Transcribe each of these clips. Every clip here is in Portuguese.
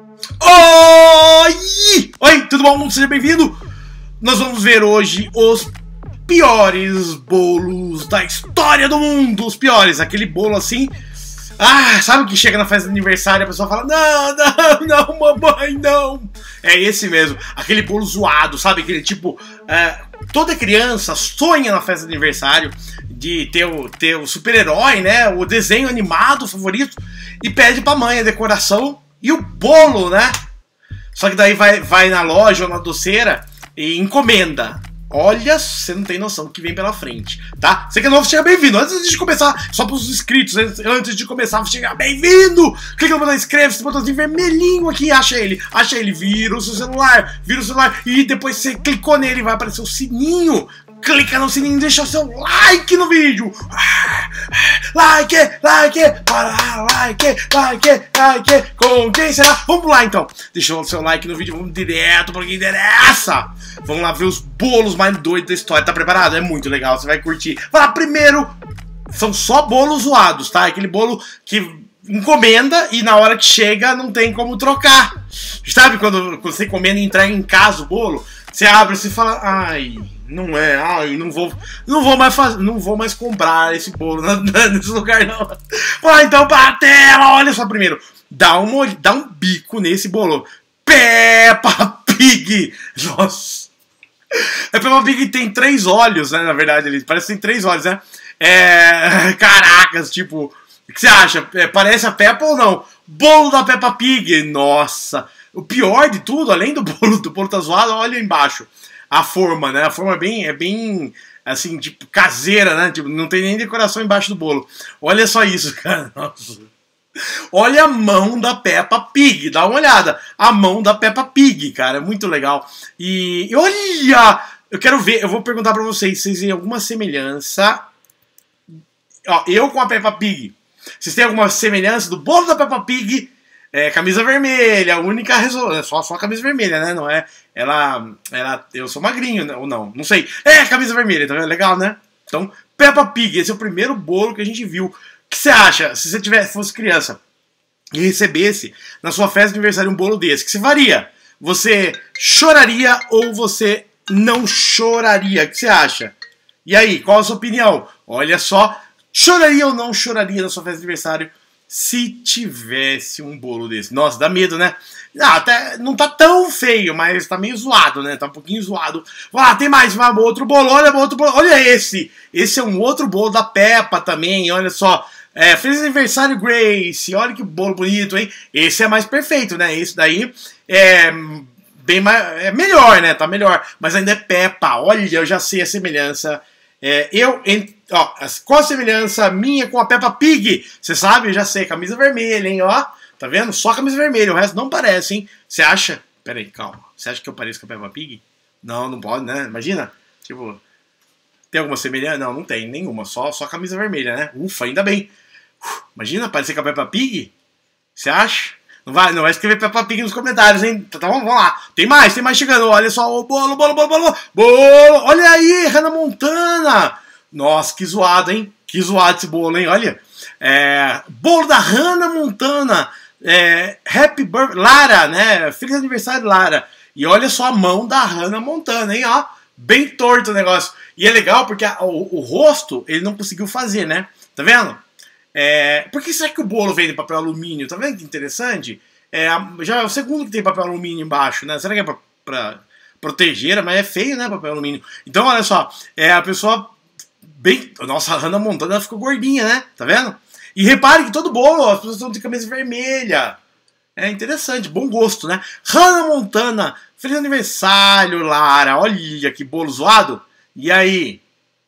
Oi! Oi, tudo bom? Seja bem-vindo! Nós vamos ver hoje os piores bolos da história do mundo! Os piores, aquele bolo assim. Ah, sabe que chega na festa de aniversário e a pessoa fala: Não, não, não, mamãe, não! É esse mesmo, aquele bolo zoado, sabe? Aquele tipo. É, toda criança sonha na festa de aniversário de ter o, ter o super-herói, né? O desenho animado favorito e pede pra mãe a decoração e o bolo, né? Só que daí vai, vai na loja ou na doceira e encomenda. Olha, você não tem noção do que vem pela frente, tá? Você que é novo, seja bem-vindo. Antes de começar, só para os inscritos, antes de começar, chega bem-vindo! Clica no botão inscreve, esse botãozinho vermelhinho aqui, acha ele. Acha ele, vira o seu celular, vira o celular e depois você clicou nele, vai aparecer o sininho clica no sininho deixa o seu like no vídeo. Like, like, para, like, like, like. Com quem será? Vamos lá então. Deixa o seu like no vídeo, vamos direto para o que interessa. Vamos lá ver os bolos mais doidos da história. Tá preparado? É muito legal, você vai curtir. Vai lá, primeiro, são só bolos zoados, tá? Aquele bolo que encomenda e na hora que chega não tem como trocar. Sabe quando você encomenda e entrega em casa o bolo? Você abre e fala, ai não é, ai, não vou, não vou mais fazer, não vou mais comprar esse bolo nesse lugar não. Vamos então para a tela, olha só primeiro, dá um, dá um bico nesse bolo. Peppa Pig, nossa. É Peppa Pig tem três olhos, né, na verdade, ele parece que tem três olhos, né? É, caracas, tipo, o que você acha? É, parece a Peppa ou não? Bolo da Peppa Pig, nossa. O pior de tudo, além do bolo do bolo tá zoado, olha embaixo a forma, né? A forma é bem, é bem assim, tipo, caseira, né? Tipo, não tem nem decoração embaixo do bolo. Olha só isso, cara. Nossa. Olha a mão da Peppa Pig, dá uma olhada. A mão da Peppa Pig, cara, é muito legal. E olha, eu quero ver, eu vou perguntar para vocês, vocês têm alguma semelhança? Ó, eu com a Peppa Pig. Vocês têm alguma semelhança do bolo da Peppa Pig é, camisa vermelha, a única resolução. É só, só camisa vermelha, né? Não é. Ela. ela eu sou magrinho, né? ou não? Não sei. É, camisa vermelha, então é legal, né? Então, Peppa Pig, esse é o primeiro bolo que a gente viu. O que você acha? Se você tivesse, fosse criança e recebesse na sua festa de aniversário um bolo desse, que você faria? Você choraria ou você não choraria? O que você acha? E aí, qual a sua opinião? Olha só, choraria ou não choraria na sua festa de aniversário se tivesse um bolo desse. Nossa, dá medo, né? Não, até não tá tão feio, mas tá meio zoado, né? Tá um pouquinho zoado. Ah, tem mais, mais outro bolo, olha outro bolo. Olha esse. Esse é um outro bolo da Peppa também, olha só. É, feliz aniversário, Grace. Olha que bolo bonito, hein? Esse é mais perfeito, né? Esse daí é bem mais, é melhor, né? Tá melhor, mas ainda é Peppa. Olha, eu já sei a semelhança é, eu, ó, qual a semelhança minha com a Peppa Pig? Você sabe? Eu já sei, camisa vermelha, hein, ó. Tá vendo? Só camisa vermelha, o resto não parece, hein? Você acha? Pera aí, calma. Você acha que eu pareço com a Peppa Pig? Não, não pode, né? Imagina. Tipo, tem alguma semelhança? Não, não tem nenhuma. Só, só camisa vermelha, né? Ufa, ainda bem. Uf, imagina parecer com a Peppa Pig? Você acha? Não vai, não vai escrever Peppa Pig nos comentários, hein? Então vamos, vamos lá. Tem mais, tem mais chegando. Olha só, o bolo, bolo, bolo, bolo, bolo. Olha aí, Hannah Montana. Nossa, que zoado, hein? Que zoado esse bolo, hein? Olha. É, bolo da Hannah Montana. É, happy birthday, Lara, né? Feliz aniversário, Lara. E olha só a mão da Hannah Montana, hein? Ó, bem torto o negócio. E é legal porque a, o, o rosto ele não conseguiu fazer, né? Tá vendo? É, por que será que o bolo vem de papel alumínio? Tá vendo que interessante? É, já é o segundo que tem papel alumínio embaixo, né? Será que é pra, pra proteger? Mas é feio, né? Papel alumínio. Então, olha só, é a pessoa bem. Nossa, a Hannah Montana ficou gordinha, né? Tá vendo? E repare que todo bolo, as pessoas estão de camisa vermelha. É interessante, bom gosto, né? Hannah Montana, feliz aniversário, Lara. Olha que bolo zoado. E aí?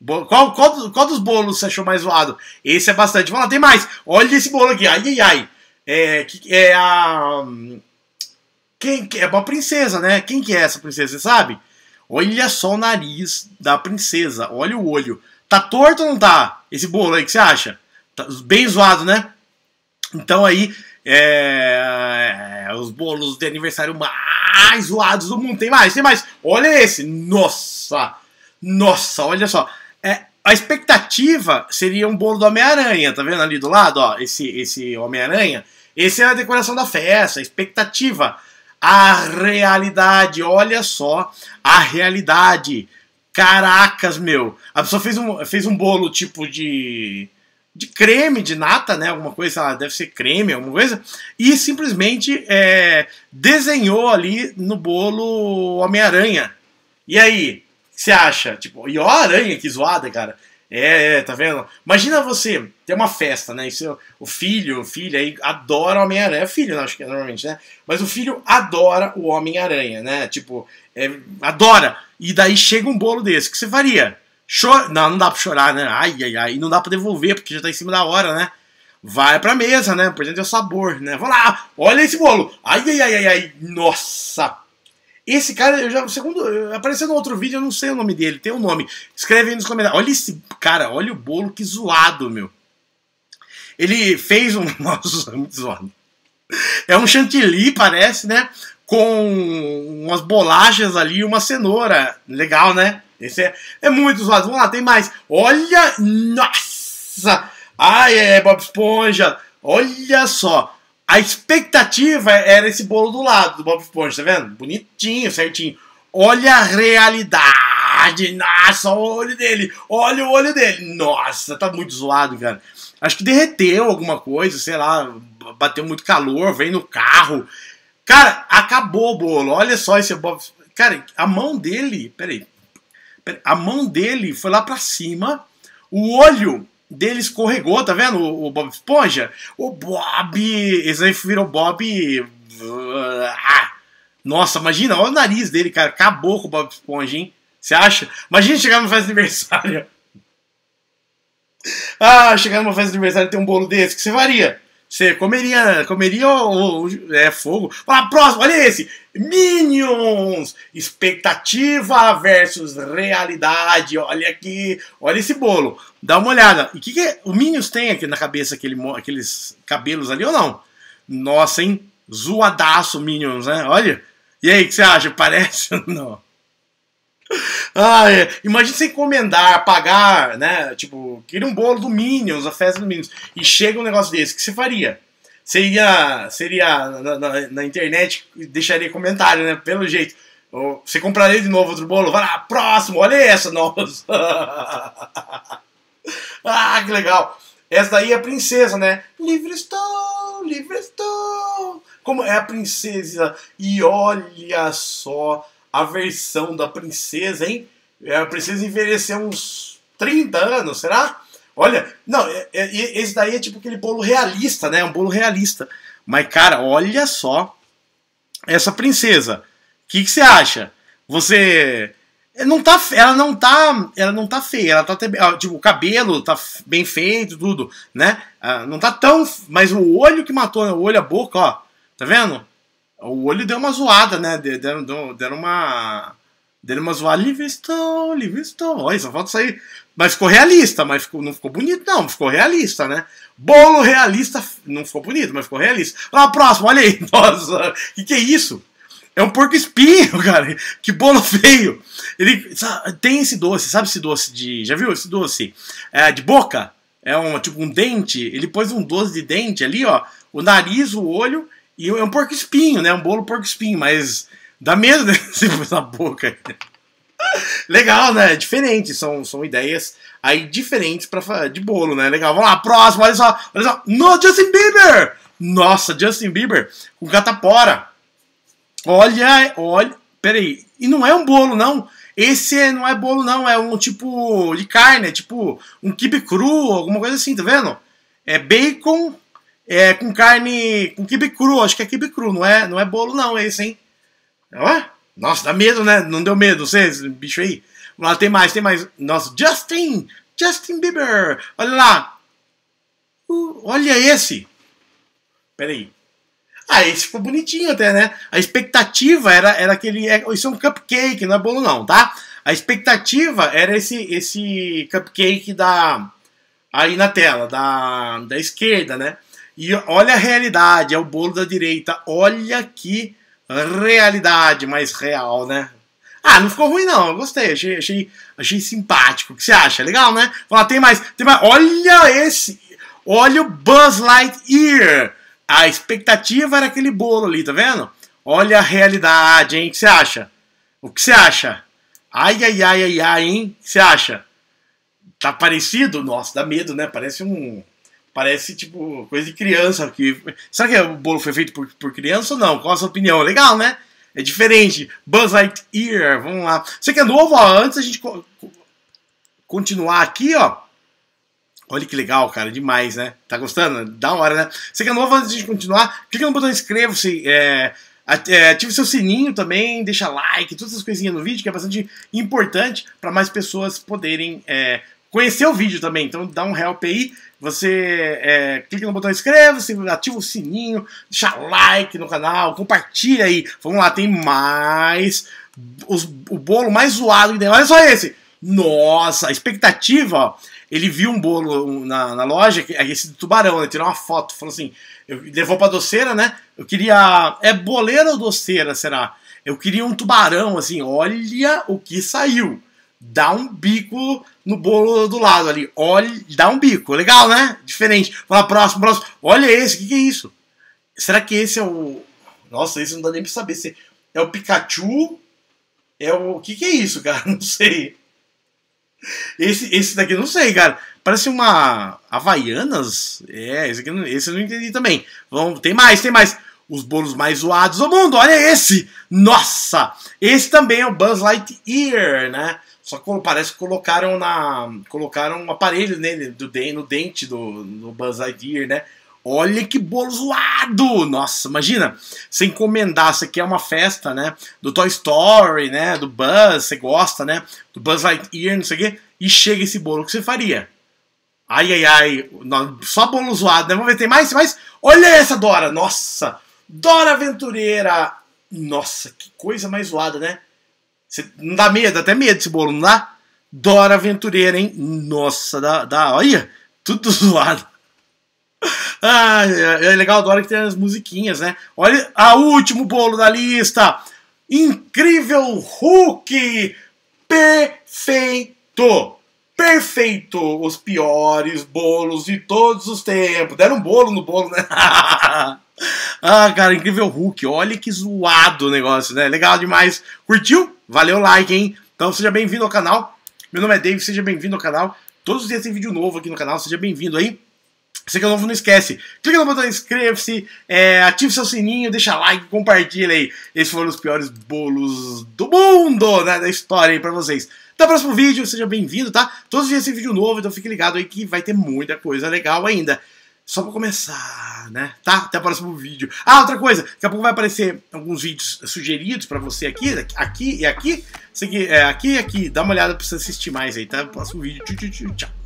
Qual, qual, qual dos bolos você achou mais zoado? Esse é bastante. Vamos lá, tem mais. Olha esse bolo aqui. Ai, ai, ai. É, é a. Quem é uma princesa, né? Quem que é essa princesa? Você sabe? Olha só o nariz da princesa. Olha o olho. Tá torto ou não tá? Esse bolo aí, que você acha? Tá bem zoado, né? Então aí, é, é, os bolos de aniversário mais zoados do mundo. Tem mais, tem mais. Olha esse. Nossa! Nossa, olha só. É, a expectativa seria um bolo do Homem-Aranha, tá vendo ali do lado, ó, esse, esse Homem-Aranha. Essa é a decoração da festa, a expectativa. A realidade, olha só, a realidade. Caracas, meu. A pessoa fez um, fez um bolo tipo de de creme, de nata, né? Alguma coisa, deve ser creme, alguma coisa. E simplesmente é, desenhou ali no bolo Homem-Aranha. E aí, você acha? Tipo, e ó a aranha que zoada, cara. É, é, tá vendo? Imagina você ter uma festa, né? Isso, o filho, o filho aí adora o Homem-Aranha. Filho, não, acho que é normalmente, né? Mas o filho adora o Homem-Aranha, né? Tipo, é, adora. E daí chega um bolo desse. O que você faria? Chora... Não, não dá pra chorar, né? Ai, ai, ai. Não dá pra devolver, porque já tá em cima da hora, né? Vai pra mesa, né? O importante é o sabor, né? Vamos lá, olha esse bolo. Ai, ai, ai, ai, ai. Nossa. Esse cara, eu já, segundo, apareceu no outro vídeo, eu não sei o nome dele, tem o um nome. Escreve aí nos comentários. Olha esse cara, olha o bolo, que zoado, meu. Ele fez um. Nossa, muito zoado. É um chantilly, parece, né? Com umas bolachas ali e uma cenoura. Legal, né? Esse é, é muito zoado. Vamos lá, tem mais. Olha, nossa! Ai, é Bob Esponja. Olha só. A expectativa era esse bolo do lado do Bob Esponja, tá vendo? Bonitinho, certinho. Olha a realidade. Nossa, o olho dele. Olha o olho dele. Nossa, tá muito zoado, cara. Acho que derreteu alguma coisa, sei lá, bateu muito calor, veio no carro. Cara, acabou o bolo. Olha só esse Bob. Cara, a mão dele. Peraí, a mão dele foi lá para cima, o olho dele escorregou, tá vendo? O, Bob Esponja. O Bob. Esse aí virou Bob. Ah, nossa, imagina, olha o nariz dele, cara. Acabou com o Bob Esponja, hein? Você acha? Imagina chegar no festa de aniversário. Ah, chegar numa festa de aniversário e ter um bolo desse, que você faria? Você comeria, comeria o, o é, fogo. Fala, próximo, olha esse. Minions! Expectativa versus realidade. Olha aqui, olha esse bolo. Dá uma olhada. O que, que o Minions tem aqui na cabeça, aquele, aqueles cabelos ali ou não? Nossa, hein? Zoadaço Minions, né? Olha. E aí, o que você acha? Parece ou não? Ah, é. Imagina você encomendar, pagar, né? Tipo, queria um bolo do Minions, a festa do Minions, e chega um negócio desse, o que você faria? Seria, seria na, na, na, internet, deixaria comentário, né? Pelo jeito. Ou você compraria de novo outro bolo? Vai lá, próximo, olha essa, nossa! ah, que legal! Essa daí é a princesa, né? Livre estou, livre estou! Como é a princesa? E olha só a versão da princesa, hein? É, a princesa envelheceu uns 30 anos, será? Olha, não, é, é, esse daí é tipo aquele bolo realista, né? Um bolo realista. Mas, cara, olha só essa princesa. O que, você acha? Você. Não tá, ela não tá, ela não tá feia, ela tá tipo, o cabelo tá bem feito, tudo, né? Ah, não tá tão, mas o olho que matou, o olho, a boca, ó, tá vendo? O olho deu uma zoada, né? Deram, deram uma. Deram uma zoada. Livingston, Livingston. Olha, só falta sair. Mas ficou realista, mas ficou, não ficou bonito, não. Ficou realista, né? Bolo realista. Não ficou bonito, mas ficou realista. Lá, próximo, olha aí. Nossa, o que, que é isso? É um porco espinho, cara. Que bolo feio. Ele tem esse doce, sabe esse doce de. Já viu esse doce? É, de boca? É um tipo um dente. Ele pôs um doce de dente ali, ó. O nariz, o olho e é um porco espinho, né? Um bolo porco espinho, mas dá medo desse na boca. Legal, né? Diferente, são, são ideias aí diferentes para de bolo, né? Legal. Vamos lá, próximo, olha só, olha só. No Justin Bieber! Nossa, Justin Bieber com catapora. Olha, olha, peraí. E não é um bolo, não. Esse não é bolo, não. É um tipo de carne, é tipo um kibe cru, alguma coisa assim, tá vendo? É bacon, é, com carne, com quibe cru, acho que é quibe cru, não é, não é bolo não esse, hein? Ó, nossa, dá medo, né? Não deu medo, vocês, bicho aí. Lá tem mais, tem mais. Nossa, Justin, Justin Bieber, olha lá. Uh, olha esse. Pera aí. Ah, esse ficou bonitinho até, né? A expectativa era, era aquele. É, isso é um cupcake, não é bolo, não, tá? A expectativa era esse, esse cupcake da. Aí na tela, da, da esquerda, né? E olha a realidade, é o bolo da direita. Olha que realidade mais real, né? Ah, não ficou ruim não, eu gostei, achei, achei, achei simpático. O que você acha? Legal, né? Lá, tem mais, tem mais. Olha esse, olha o Buzz Lightyear. a expectativa era aquele bolo ali, tá vendo? Olha a realidade, hein? O que você acha? O que você acha? Ai, ai, ai, ai, ai, hein? O que você acha? Tá parecido? Nossa, dá medo, né? Parece um. Parece tipo coisa de criança. Que... Será que o bolo foi feito por, por criança ou não? Qual a sua opinião? Legal, né? É diferente. Buzz Lightyear, vamos lá. Você que é novo, ó, antes a gente co continuar aqui, ó. Olha que legal, cara, demais, né? Tá gostando? Da hora, né? Você que é novo, antes de continuar, clica no botão inscreva-se, é, é, ative seu sininho também, deixa like, todas essas coisinhas no vídeo, que é bastante importante para mais pessoas poderem é, conhecer o vídeo também. Então dá um help aí, você é, clica no botão inscreva-se, ativa o sininho, deixa like no canal, compartilha aí. Vamos lá, tem mais os, o bolo mais zoado que tem. Olha só esse! Nossa, a expectativa, ó ele viu um bolo na, na loja, é esse do tubarão, né? Tirou uma foto, falou assim, eu, levou pra doceira, né? Eu queria. É boleira ou doceira, será? Eu queria um tubarão, assim, olha o que saiu. Dá um bico no bolo do lado ali. Olha, dá um bico. Legal, né? Diferente. Fala próximo, próximo. Olha esse, o que, que é isso? Será que esse é o. Nossa, esse não dá nem pra saber se é o Pikachu. É o. O que, que é isso, cara? Não sei. Esse, esse daqui não sei, cara. Parece uma Havaianas. É, esse aqui esse eu não entendi também. Vamos, tem mais, tem mais. Os bolos mais zoados do mundo. Olha esse! Nossa! Esse também é o Buzz Lightyear, né? Só que parece que colocaram na. Colocaram um aparelho nele, do, no dente do, Buzz Lightyear, né? Olha que bolo zoado! Nossa, imagina, você encomendar, você quer uma festa, né? Do Toy Story, né? Do Buzz, você gosta, né? Do Buzz Lightyear, não sei o quê, e chega esse bolo, o que você faria? Ai, ai, ai, só bolo zoado, né? Vamos ver, tem mais, mais? Olha essa Dora, nossa! Dora Aventureira! Nossa, que coisa mais zoada, né? Não dá medo, até medo esse bolo, não dá? Dora Aventureira, hein? Nossa, dá, dá olha, tudo zoado. Ah, é legal, adoro que tem as musiquinhas, né? Olha, a último bolo da lista. Incrível Hulk! Perfeito! Perfeito! Os piores bolos de todos os tempos. Deram um bolo no bolo, né? ah, cara, Incrível Hulk. Olha que zoado o negócio, né? Legal demais. Curtiu? Valeu o like, hein? Então seja bem-vindo ao canal. Meu nome é Dave, seja bem-vindo ao canal. Todos os dias tem vídeo novo aqui no canal, seja bem-vindo aí. Você é novo, não esquece. Clica no botão inscreva-se, é, ative seu sininho, deixa like, compartilha aí. Esses foram os piores bolos do mundo, né? Da história aí pra vocês. Até o próximo vídeo, seja bem-vindo, tá? Todos os dias tem vídeo novo, então fique ligado aí que vai ter muita coisa legal ainda. Só pra começar, né? Tá? Até o próximo vídeo. Ah, outra coisa, daqui a pouco vai aparecer alguns vídeos sugeridos pra você aqui, aqui e aqui. Aqui, é, aqui e aqui. Dá uma olhada pra você assistir mais aí, tá? Próximo vídeo. Tchau, tchau, tchau.